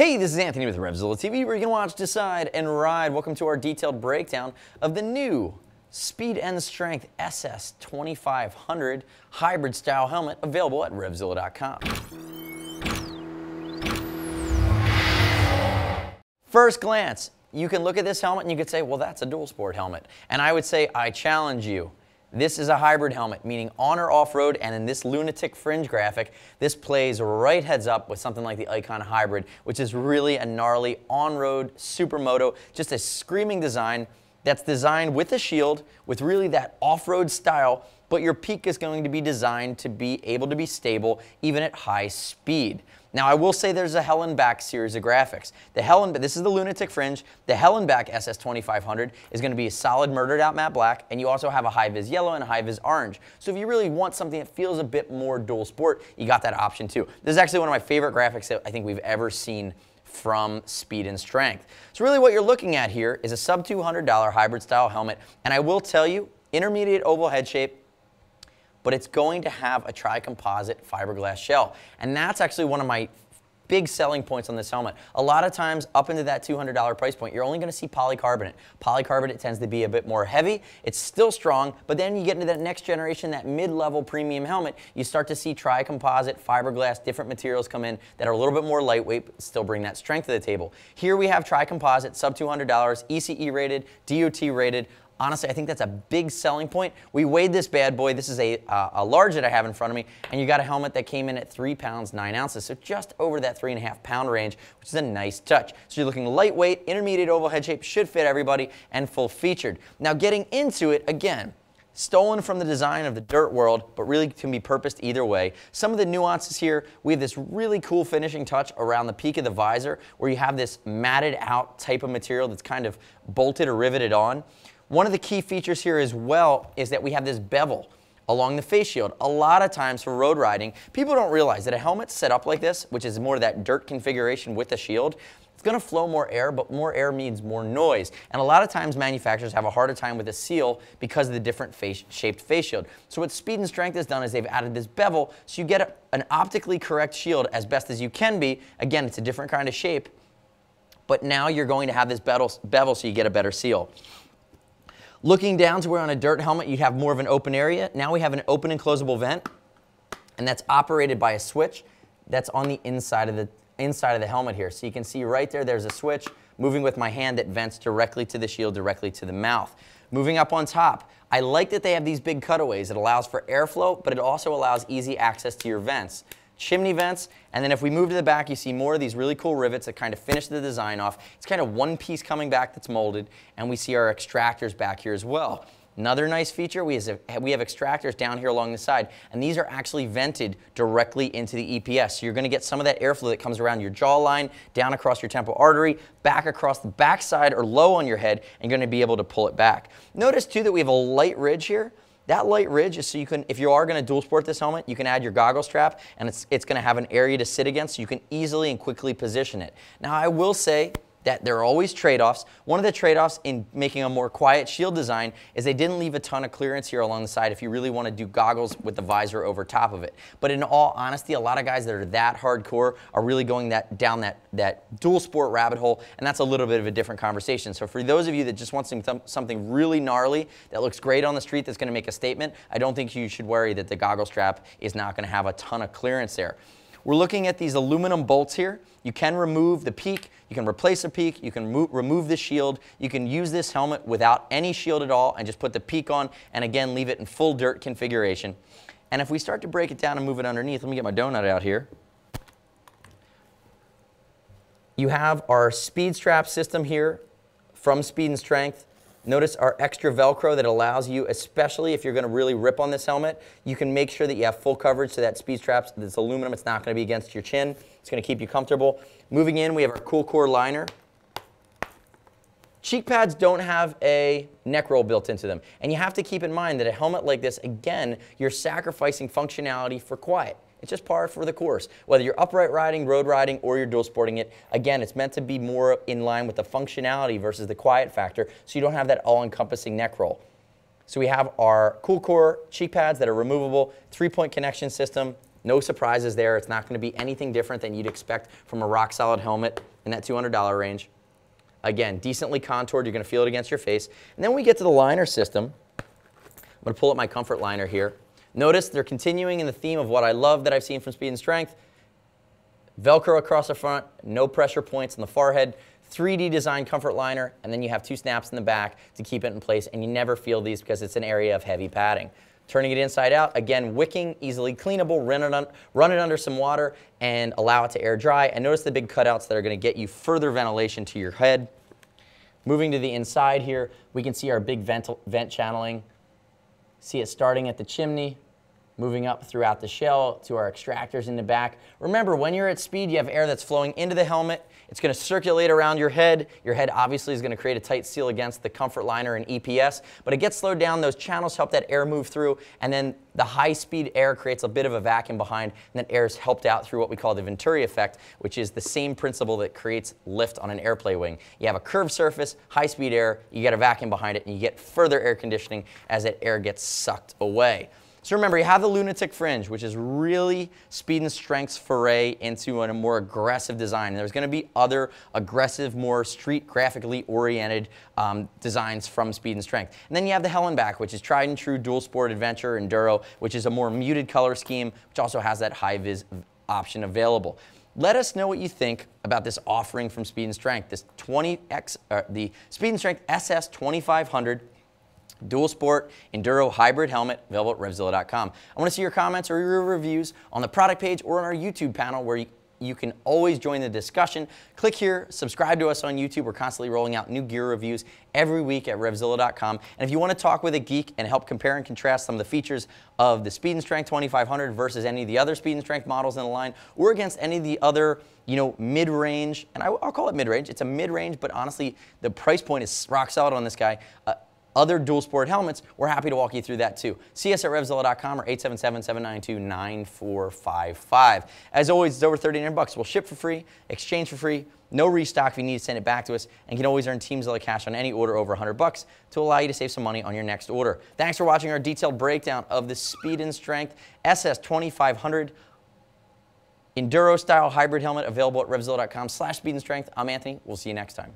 Hey, this is Anthony with RevZilla TV, where you can watch, decide, and ride. Welcome to our detailed breakdown of the new Speed and Strength SS 2500 hybrid style helmet available at RevZilla.com. First glance, you can look at this helmet and you could say, well, that's a dual sport helmet. And I would say, I challenge you. This is a hybrid helmet, meaning on or off-road, and in this lunatic fringe graphic, this plays right heads up with something like the Icon Hybrid, which is really a gnarly on-road supermoto, just a screaming design that's designed with a shield, with really that off-road style, but your peak is going to be designed to be able to be stable even at high speed. Now, I will say there's a Hell n' Back series of graphics. The Helen, but this is the Lunatic Fringe. The Hell n' Back SS2500 is going to be a solid murdered out matte black, and you also have a high-vis yellow and a high-vis orange. So if you really want something that feels a bit more dual sport, you got that option too. This is actually one of my favorite graphics that I think we've ever seen from Speed and Strength. So really what you're looking at here is a sub $200 hybrid style helmet, and I will tell you, intermediate oval head shape, but it's going to have a tri-composite fiberglass shell. And that's actually one of my big selling points on this helmet. A lot of times up into that $200 price point, you're only going to see polycarbonate. Polycarbonate tends to be a bit more heavy. It's still strong, but then you get into that next generation, that mid-level premium helmet, you start to see tri-composite, fiberglass, different materials come in that are a little bit more lightweight, but still bring that strength to the table. Here we have tri-composite, sub $200, ECE rated, DOT rated, Honestly, I think that's a big selling point. We weighed this bad boy. This is a, uh, a large that I have in front of me, and you got a helmet that came in at three pounds, nine ounces, so just over that three and a half pound range, which is a nice touch. So you're looking lightweight, intermediate oval head shape, should fit everybody, and full featured. Now getting into it, again, stolen from the design of the dirt world, but really can be purposed either way. Some of the nuances here, we have this really cool finishing touch around the peak of the visor where you have this matted out type of material that's kind of bolted or riveted on. One of the key features here as well is that we have this bevel along the face shield. A lot of times for road riding, people don't realize that a helmet set up like this, which is more of that dirt configuration with the shield, it's going to flow more air, but more air means more noise. And a lot of times manufacturers have a harder time with the seal because of the different face shaped face shield. So what Speed and Strength has done is they've added this bevel so you get a, an optically correct shield as best as you can be. Again, it's a different kind of shape, but now you're going to have this bevel, bevel so you get a better seal. Looking down to where on a dirt helmet you'd have more of an open area, now we have an open and closable vent, and that's operated by a switch that's on the inside of the, inside of the helmet here. So you can see right there, there's a switch moving with my hand that vents directly to the shield, directly to the mouth. Moving up on top, I like that they have these big cutaways. It allows for airflow, but it also allows easy access to your vents chimney vents, and then if we move to the back, you see more of these really cool rivets that kind of finish the design off. It's kind of one piece coming back that's molded, and we see our extractors back here as well. Another nice feature, we have, we have extractors down here along the side, and these are actually vented directly into the EPS. So you're gonna get some of that airflow that comes around your jawline, down across your temporal artery, back across the backside or low on your head, and you're gonna be able to pull it back. Notice too that we have a light ridge here. That light ridge is so you can, if you are going to dual sport this helmet, you can add your goggle strap and it's, it's going to have an area to sit against so you can easily and quickly position it. Now I will say that there are always trade-offs. One of the trade-offs in making a more quiet shield design is they didn't leave a ton of clearance here along the side if you really want to do goggles with the visor over top of it. But in all honesty, a lot of guys that are that hardcore are really going that down that, that dual sport rabbit hole, and that's a little bit of a different conversation. So for those of you that just want some, something really gnarly that looks great on the street that's going to make a statement, I don't think you should worry that the goggle strap is not going to have a ton of clearance there. We're looking at these aluminum bolts here. You can remove the peak, you can replace the peak, you can remove the shield, you can use this helmet without any shield at all and just put the peak on and again leave it in full dirt configuration. And if we start to break it down and move it underneath, let me get my donut out here. You have our speed strap system here from Speed and Strength. Notice our extra Velcro that allows you, especially if you're going to really rip on this helmet, you can make sure that you have full coverage so that speed straps, it's aluminum, it's not going to be against your chin. It's going to keep you comfortable. Moving in, we have our Cool Core liner. Cheek pads don't have a neck roll built into them. And you have to keep in mind that a helmet like this, again, you're sacrificing functionality for quiet. It's just par for the course. Whether you're upright riding, road riding, or you're dual sporting it, again, it's meant to be more in line with the functionality versus the quiet factor, so you don't have that all-encompassing neck roll. So we have our Cool Core cheek pads that are removable, three-point connection system, no surprises there. It's not going to be anything different than you'd expect from a rock solid helmet in that $200 range. Again, decently contoured. You're going to feel it against your face. And then we get to the liner system. I'm going to pull up my comfort liner here. Notice they're continuing in the theme of what I love that I've seen from Speed and Strength. Velcro across the front, no pressure points on the forehead, 3D design comfort liner, and then you have two snaps in the back to keep it in place, and you never feel these because it's an area of heavy padding. Turning it inside out, again, wicking, easily cleanable, run it, un run it under some water and allow it to air dry. And notice the big cutouts that are gonna get you further ventilation to your head. Moving to the inside here, we can see our big vent, vent channeling. See it starting at the chimney, moving up throughout the shell to our extractors in the back. Remember, when you're at speed, you have air that's flowing into the helmet. It's going to circulate around your head. Your head obviously is going to create a tight seal against the comfort liner and EPS, but it gets slowed down. Those channels help that air move through, and then the high speed air creates a bit of a vacuum behind, and that air is helped out through what we call the Venturi effect, which is the same principle that creates lift on an airplane wing. You have a curved surface, high speed air, you get a vacuum behind it, and you get further air conditioning as that air gets sucked away. So remember, you have the lunatic fringe, which is really speed and strength's foray into a more aggressive design. And there's going to be other aggressive, more street graphically oriented um, designs from speed and strength. And then you have the Hell n' Back, which is tried and true dual sport adventure enduro, which is a more muted color scheme, which also has that high vis option available. Let us know what you think about this offering from Speed and Strength, this 20X, uh, the Speed and Strength SS 2500 dual sport enduro hybrid helmet available at revzilla.com. I want to see your comments or your reviews on the product page or on our YouTube panel where you, you can always join the discussion. Click here, subscribe to us on YouTube. We're constantly rolling out new gear reviews every week at RevZilla.com. And if you want to talk with a geek and help compare and contrast some of the features of the Speed and Strength 2500 versus any of the other Speed and Strength models in the line, or against any of the other, you know, mid-range, and I, will call it mid-range. It's a mid-range, but honestly, the price point is rock solid on this guy. Uh, other dual sport helmets, we're happy to walk you through that too. See us at RevZilla.com or 877-792-9455. As always, it's over 39 bucks. We'll ship for free, exchange for free, no restock if you need to send it back to us, and you can always earn Teamzilla cash on any order over 100 bucks to allow you to save some money on your next order. Thanks for watching our detailed breakdown of the Speed and Strength SS2500 Enduro style hybrid helmet available at RevZilla.com slash speed and strength. I'm Anthony. We'll see you next time.